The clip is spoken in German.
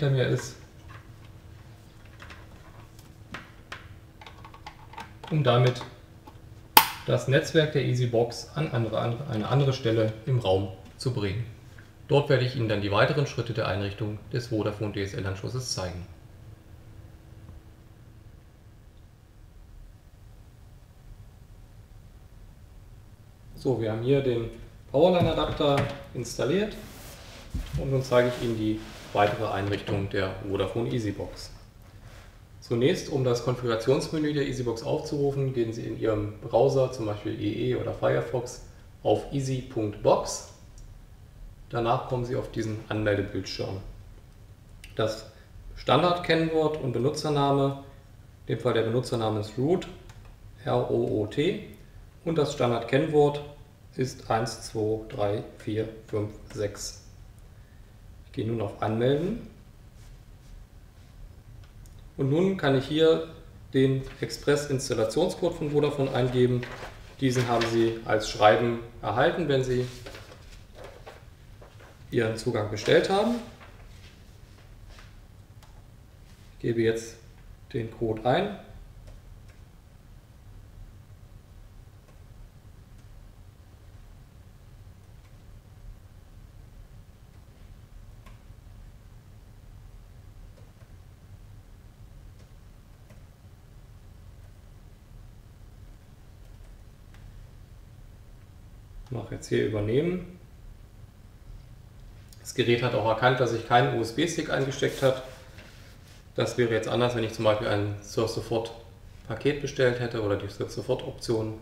hinter mir ist, um damit das Netzwerk der EasyBox an andere, eine andere Stelle im Raum zu bringen. Dort werde ich Ihnen dann die weiteren Schritte der Einrichtung des Vodafone DSL-Anschlusses zeigen. So, wir haben hier den Powerline-Adapter installiert und nun zeige ich Ihnen die weitere Einrichtung der Vodafone EasyBox. Zunächst, um das Konfigurationsmenü der EasyBox aufzurufen, gehen Sie in Ihrem Browser, zum Beispiel EE oder Firefox, auf easy.box. Danach kommen Sie auf diesen Anmeldebildschirm. Das Standardkennwort und Benutzername, in dem Fall der Benutzername ist root, R-O-O-T, und das Standardkennwort ist 1, 2, 3, 4, 5, 6. Gehe nun auf Anmelden und nun kann ich hier den Express-Installationscode von Vodafone eingeben. Diesen haben Sie als Schreiben erhalten, wenn Sie Ihren Zugang bestellt haben. Ich gebe jetzt den Code ein mache jetzt hier übernehmen. Das Gerät hat auch erkannt, dass ich keinen USB-Stick eingesteckt habe. Das wäre jetzt anders, wenn ich zum Beispiel ein Surf Sofort Paket bestellt hätte oder die Surf Sofort Option